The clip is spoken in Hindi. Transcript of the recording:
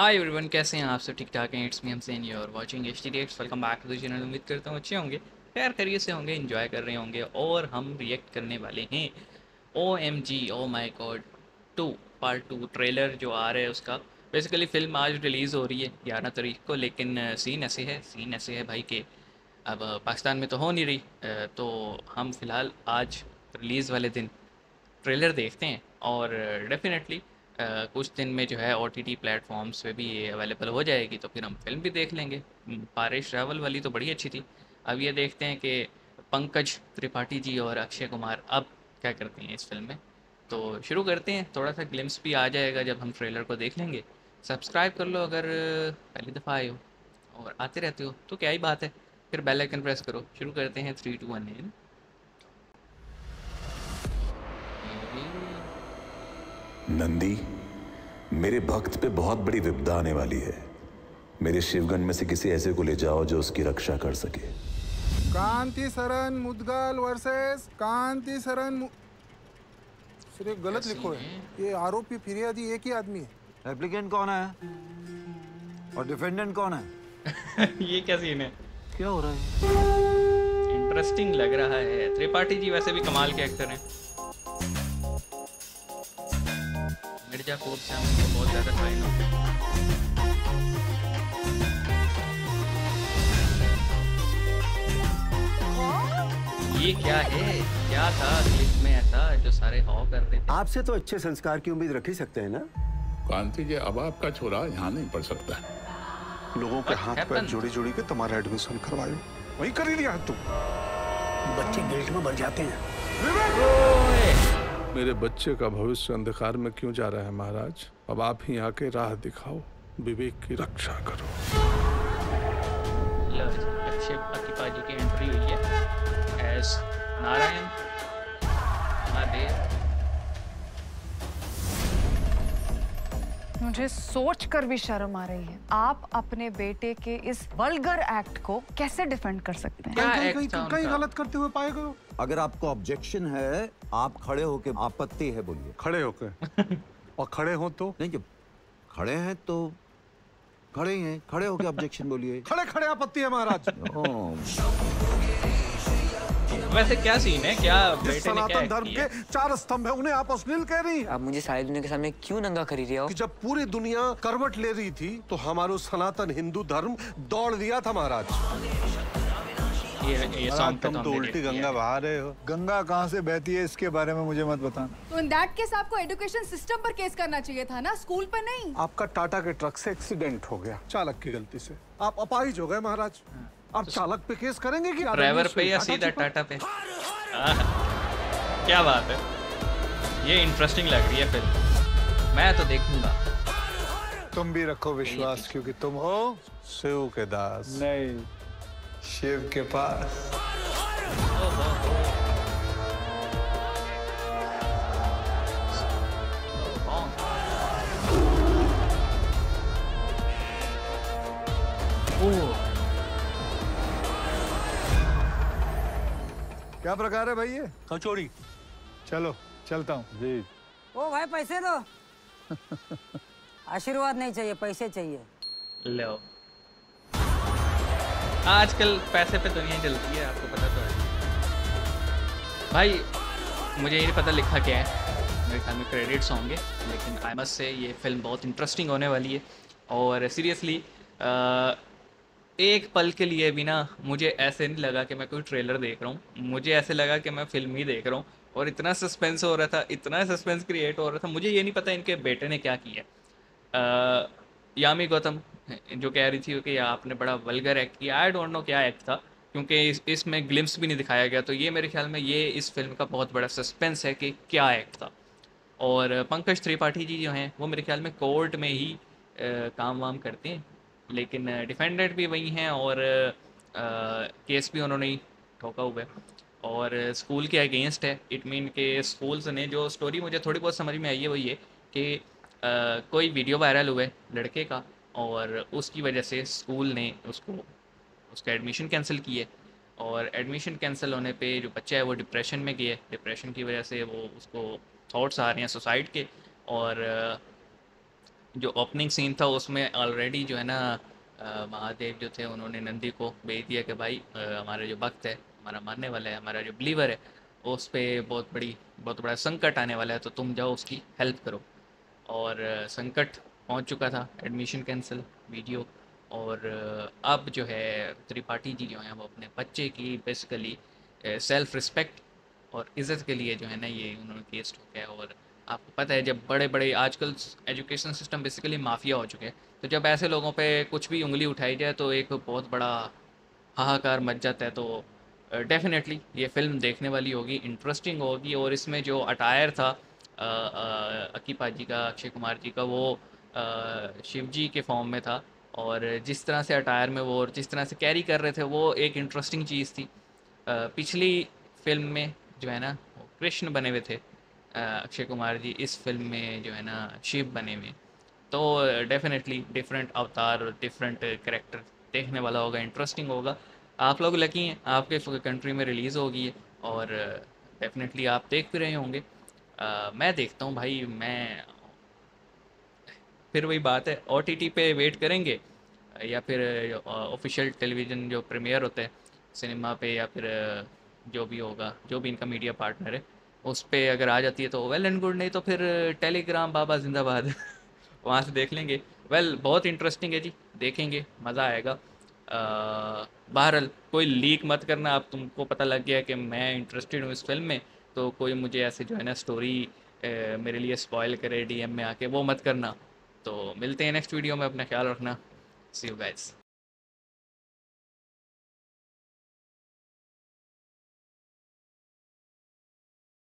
हाय एवरीवन कैसे हैं आप सब? ठीक ठाक हैं इट्स मी हम सेन और watching H T welcome back to the channel उम्मीद करता हूँ अच्छे होंगे खैर करिए से होंगे इन्जॉय कर रहे होंगे और हम रिएक्ट करने वाले हैं O M G Oh My God two part two trailer जो आ रहा है उसका। बेसिकली फ़िल्म आज रिलीज़ हो रही है ग्यारह तारीख को, लेकिन सीन ऐसे है सीन ऐसे है भाई के। अब पाकिस्तान में तो हो नहीं रही तो हम फ़िलहाल आज रिलीज़ वाले दिन ट्रेलर देखते हैं और डेफिनेटली कुछ दिन में जो है ओ टी टी प्लेटफॉर्म्स पे भी ये अवेलेबल हो जाएगी तो फिर हम फ़िल्म भी देख लेंगे। पारिश रावल वाली तो बड़ी अच्छी थी। अब ये देखते हैं कि पंकज त्रिपाठी जी और अक्षय कुमार अब क्या करते हैं इस फ़िल्म में। तो शुरू करते हैं थोड़ा सा ग्लिम्स भी आ जाएगा जब हम ट्रेलर को देख लेंगे। सब्सक्राइब कर लो अगर पहली दफ़ा आए हो और आते रहते हो तो क्या ही बात है। फिर बेल आइकन प्रेस करो। शुरू करते हैं थ्री टू वन इन नंदी? मेरे भक्त पे बहुत बड़ी विपदा आने वाली है। मेरे शिवगन में से किसी ऐसे को ले जाओ जो उसकी रक्षा कर सके। कांति सरन मुदगल वर्सेस कांति सरन. सिर्फ़ गलत लिखो है। ये आरोपी फिरियादी एक ही आदमी है। एप्लीकेंट कौन है? और डिफेंडेंट कौन है? ये क्या सीन है? क्या हो रहा है? इंटरेस्टिंग लग रहा है। त्रिपाठी जी वैसे भी कमाल के एक्टर हैं। मिर्जापुर से हमको बहुत ज़्यादा फाइन होते ये क्या है? क्या था क्लिप में ऐसा जो सारे हॉ कर रहे थे आपसे तो अच्छे संस्कार की उम्मीद रख ही सकते हैं ना? कांति जी अब आपका छोरा यहाँ नहीं पढ़ सकता। लोगों के हाथ पैर? जोड़ी जोड़ी के तुम्हारा एडमिशन करवायो वही कर ही लिया तुम बच्चे गिल्ट में भर जाते हैं। मेरे बच्चे का भविष्य अंधकार में क्यों जा रहा है महाराज? अब आप ही आके राह दिखाओ। विवेक की रक्षा करो। पाजी की एंट्री हुई है। एस नारायण। मुझे सोच कर भी शर्म आ रही है। आप अपने बेटे के इस वल्गर एक्ट को कैसे डिफेंड कर सकते हैं? क्या कहीं कहीं कहीं? गलत करते हुए पाए गए अगर आपको ऑब्जेक्शन है आप खड़े होके आपत्ति है बोलिए। खड़े होके? और खड़े हो तो? नहीं जब खड़े हैं तो खड़े ही हैं। खड़े होके ऑब्जेक्शन बोलिए। खड़े खड़े आपत्ति है महाराज। ओ, वैसे क्या सीन है? क्या बेटे ने क्या सनातन धर्म के चार स्तंभ है उन्हें आप अश्लील कह रही आप मुझे सारी दुनिया के सामने क्यों नंगा करी रहे हो? कि जब पूरी दुनिया करवट ले रही थी तो हमारो सनातन हिंदू धर्म दौड़ दिया था महाराज। ये ये सॉन्ग पे तुम तो तो उल्टी गंगा बहा रहे हो। गंगा कहाँ से बहती है इसके बारे में मुझे मत बताना। तो इन दैट केस आपको एजुकेशन सिस्टम पर केस करना चाहिए था ना? स्कूल पर नहीं? आपका टाटा के ट्रक से एक्सीडेंट हो गया चालक की गलती से। आप अपाहिज हो गए महाराज। आप चालक पे केस करेंगे कि ड्राइवर पे या सीधा टाटा पे? क्या बात है। ये इंटरेस्टिंग लग रही है फ़िल्म। मैं तो देखूँगा। तुम भी रखो विश्वास क्योंकि तुम हो शिव के दास। नहीं। शिव के पास। क्या प्रकार है भाई ये? कचौड़ी। चलो चलता हूँ। जी। ओ भाई पैसे दो। आशीर्वाद नहीं चाहिए पैसे चाहिए। लो आजकल पैसे पे दुनिया चलती है आपको पता तो है। भाई मुझे ये पता लिखा क्या है। मेरे ख्याल में क्रेडिट्स होंगे लेकिन आई मस्ट से ये फ़िल्म बहुत इंटरेस्टिंग होने वाली है। और सीरियसली एक पल के लिए भी ना मुझे ऐसे नहीं लगा कि मैं कोई ट्रेलर देख रहा हूँ। मुझे ऐसे लगा कि मैं फ़िल्म ही देख रहा हूँ। और इतना सस्पेंस हो रहा था इतना सस्पेंस क्रिएट हो रहा था मुझे ये नहीं पता इनके बेटे ने क्या किया। यामी गौतम जो कह रही थी कि आपने बड़ा वलगर एक्ट किया। आई डोंट नो क्या एक्ट था क्योंकि इस इसमें ग्लिम्स भी नहीं दिखाया गया। तो ये मेरे ख्याल में ये इस फ़िल्म का बहुत बड़ा सस्पेंस है कि क्या एक्ट था। और पंकज त्रिपाठी जी जो हैं वो मेरे ख्याल में कोर्ट में ही अ, काम वाम करते हैं। लेकिन डिफेंडेंट भी वही हैं और केस भी उन्होंने ही ठोका हुआ है। और स्कूल के अगेंस्ट है। इट मीन के स्कूल्स ने जो स्टोरी मुझे थोड़ी बहुत समझ में आई है वो ये कि कोई वीडियो वायरल हुआ है लड़के का और उसकी वजह से स्कूल ने उसको, उसका एडमिशन कैंसिल किए और एडमिशन कैंसिल होने पे जो बच्चा है वो डिप्रेशन में गया डिप्रेशन की वजह से वो उसको थॉट्स आ रहे हैं सुसाइड के और जो ओपनिंग सीन था, उसमें ऑलरेडी जो है ना महादेव जो थे, उन्होंने नंदी को भेज दिया कि भाई हमारा जो भक्त है, हमारा मानने वाला है, हमारा जो बिलीवर है, उस पर बहुत बड़ी, बहुत बड़ा संकट आने वाला है तो तुम जाओ उसकी हेल्प करो। और संकट पहुँच चुका था एडमिशन कैंसिल वीडियो और अब जो है, त्रिपाठी जी जो हैं, वो अपने बच्चे की बेसिकली सेल्फ रिस्पेक्ट और इज़्ज़त के लिए जो है ना, ये उन्होंने केस है, और आपको पता है, जब बड़े बड़े आजकल एजुकेशन सिस्टम बेसिकली माफिया हो चुके हैं। तो जब ऐसे लोगों पे कुछ भी उंगली उठाई जाए तो एक बहुत बड़ा हाहाकार मच जाता है। तो डेफिनेटली ये फ़िल्म देखने वाली होगी इंटरेस्टिंग होगी और इसमें जो अटायर था अकीपा जी का, अक्षय कुमार जी का, वो शिव जी के फॉर्म में था। और जिस तरह से अटायर में वो और जिस तरह से कैरी कर रहे थे, वो एक इंटरेस्टिंग चीज़ थी। पिछली फ़िल्म में जो है ना कृष्ण बने हुए थे। अक्षय कुमार जी इस फ़िल्म में जो है ना शिव बने हुए। तो डेफिनेटली डिफरेंट अवतार डिफरेंट कैरेक्टर देखने वाला होगा इंटरेस्टिंग होगा। आप लोग लकी हैं, आपके कंट्री में रिलीज़ होगी है और डेफिनेटली आप देख भी रहे होंगे। मैं देखता हूँ भाई, मैं फिर वही बात है ओटीटी पे वेट करेंगे, या फिर ऑफिशियल टेलीविज़न जो प्रीमियर होता है सिनेमा पे, या फिर जो भी होगा, जो भी इनका मीडिया पार्टनर है उस पर अगर आ जाती है तो वेल एंड गुड नहीं तो फिर टेलीग्राम बाबा जिंदाबाद। वहाँ से देख लेंगे। वेल well, बहुत इंटरेस्टिंग है जी। देखेंगे मज़ा आएगा। अ, बहरहाल कोई लीक मत करना। आप तुमको पता लग गया कि मैं इंटरेस्टेड हूँ इस फ़िल्म में तो कोई मुझे ऐसे जो है ना स्टोरी मेरे लिए स्पॉइल करे डीएम में आके वो मत करना। तो मिलते हैं नेक्स्ट वीडियो में। अपना ख्याल रखना। सी यू गाइस